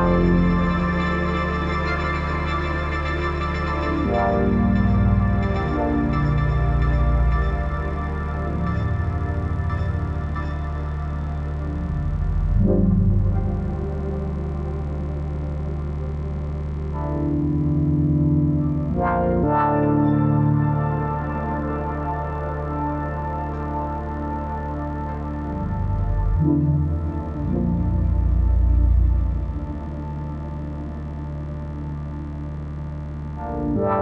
Música